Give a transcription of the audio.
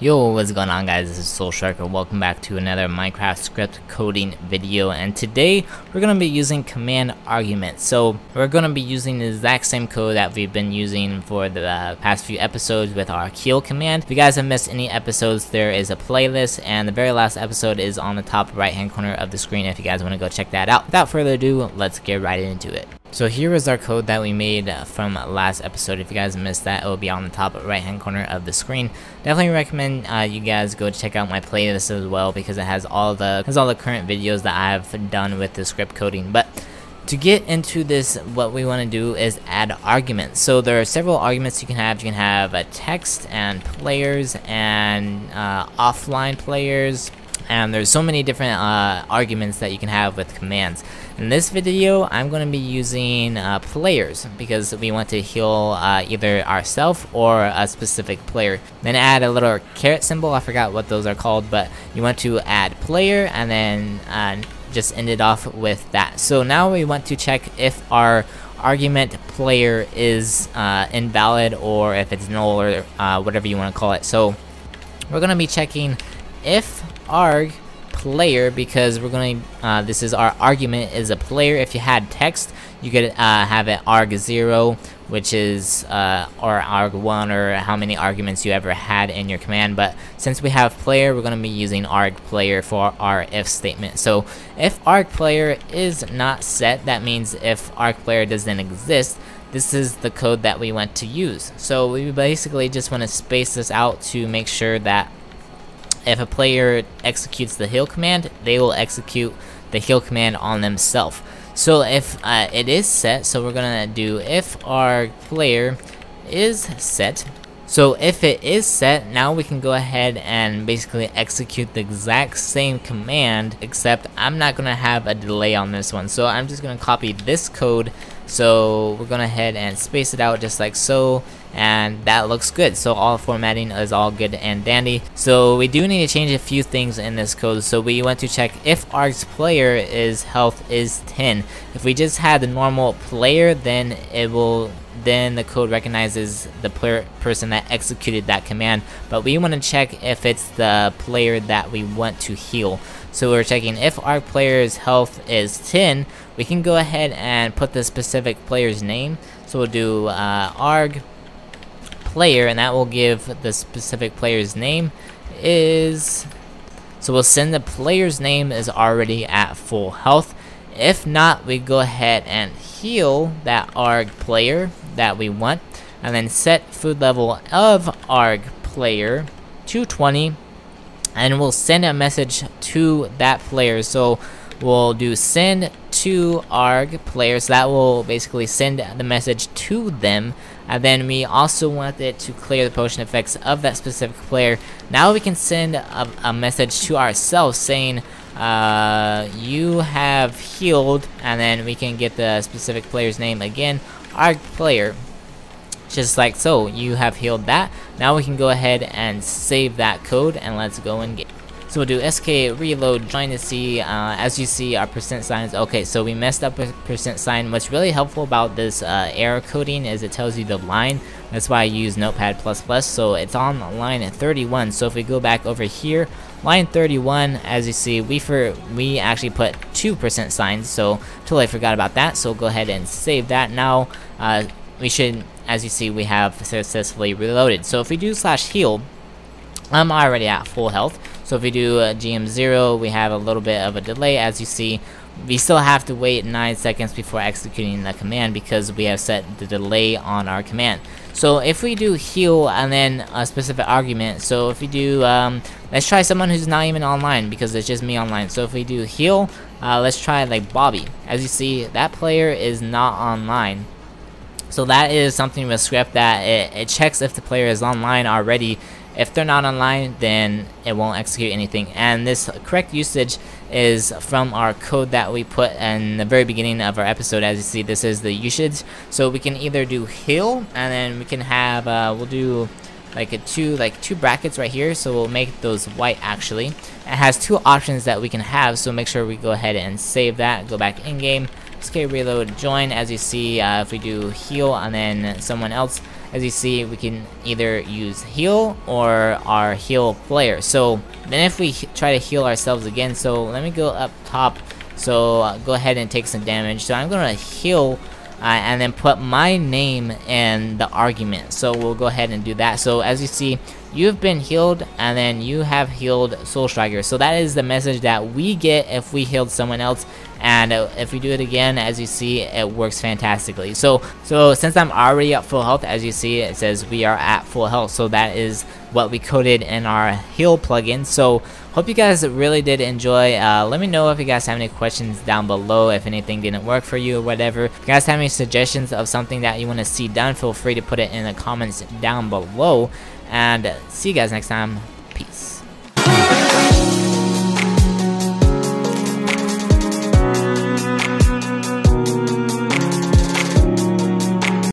Yo, what's going on guys, this is Soul and welcome back to another Minecraft Skript coding video, and today we're going to be using command arguments. So, we're going to be using the exact same code that we've been using for the uh, past few episodes with our heal command. If you guys have missed any episodes, there is a playlist, and the very last episode is on the top right hand corner of the screen if you guys want to go check that out. Without further ado, let's get right into it. So here is our code that we made uh, from last episode. If you guys missed that, it will be on the top right hand corner of the screen. Definitely recommend uh, you guys go check out my playlist as well because it has all the has all the current videos that I've done with the Skript coding. But to get into this, what we want to do is add arguments. So there are several arguments you can have. You can have a text and players and uh, offline players and there's so many different uh, arguments that you can have with commands. In this video, I'm going to be using uh, players because we want to heal uh, either ourselves or a specific player. Then add a little caret symbol, I forgot what those are called, but you want to add player and then uh, just end it off with that. So now we want to check if our argument player is uh, invalid or if it's null or uh, whatever you want to call it. So we're going to be checking if arg player because we're going to uh, this is our argument is a player. If you had text you could uh, have it arg0 which is uh, or arg1 or how many arguments you ever had in your command. But since we have player we're going to be using arg player for our if statement. So if arg player is not set that means if arg player doesn't exist this is the code that we want to use. So we basically just want to space this out to make sure that if a player executes the heal command, they will execute the heal command on themselves. So if uh, it is set, so we're gonna do if our player is set. So if it is set, now we can go ahead and basically execute the exact same command, except I'm not gonna have a delay on this one. So I'm just gonna copy this code so we're gonna head and space it out just like so and that looks good. So all formatting is all good and dandy. So we do need to change a few things in this code. So we want to check if arg's player is health is 10 if we just had the normal player then it will then the code recognizes the player person that executed that command but we want to check if it's the player that we want to heal so we're checking if our player's health is 10, we can go ahead and put the specific player's name. So we'll do uh, arg player, and that will give the specific player's name is... So we'll send the player's name is already at full health. If not, we go ahead and heal that arg player that we want, and then set food level of arg player to 20 and we'll send a message to that player. So we'll do send to arg player, so that will basically send the message to them. And then we also want it to clear the potion effects of that specific player. Now we can send a, a message to ourselves saying, uh, you have healed, and then we can get the specific player's name again, arg player. Just like so you have healed that. Now we can go ahead and save that code and let's go and get. So we'll do sk reload join to see uh, as you see our percent signs. Okay so we messed up a percent sign. What's really helpful about this uh, error coding is it tells you the line. That's why I use notepad++ plus so it's on the line 31 so if we go back over here line 31 as you see we for we actually put two percent signs so totally forgot about that so go ahead and save that now uh, we should as you see, we have successfully reloaded. So if we do slash heal, I'm already at full health. So if we do uh, GM0, we have a little bit of a delay. As you see, we still have to wait 9 seconds before executing the command because we have set the delay on our command. So if we do heal and then a specific argument, so if we do, um, let's try someone who's not even online because it's just me online. So if we do heal, uh, let's try like Bobby. As you see, that player is not online. So that is something with Skript that it, it checks if the player is online already. If they're not online, then it won't execute anything. And this correct usage is from our code that we put in the very beginning of our episode. As you see, this is the usage. So we can either do heal, and then we can have, uh, we'll do like a two like two brackets right here so we'll make those white actually it has two options that we can have so make sure we go ahead and save that go back in game sk reload join as you see uh, if we do heal and then someone else as you see we can either use heal or our heal player. So then if we try to heal ourselves again so let me go up top. So uh, go ahead and take some damage. So I'm gonna heal uh, and then put my name in the argument. So we'll go ahead and do that. So as you see you've been healed and then you have healed SoulStriker. So that is the message that we get if we healed someone else. And uh, if we do it again as you see it works fantastically. So so since I'm already at full health as you see it says we are at full health. So that is what we coded in our heal plugin. So hope you guys really did enjoy. Uh, let me know if you guys have any questions down below if anything didn't work for you or whatever. If you guys have any suggestions of something that you want to see done feel free to put it in the comments down below and see you guys next time. Peace